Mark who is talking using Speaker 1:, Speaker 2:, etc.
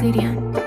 Speaker 1: Obsidian.